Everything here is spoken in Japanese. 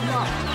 あ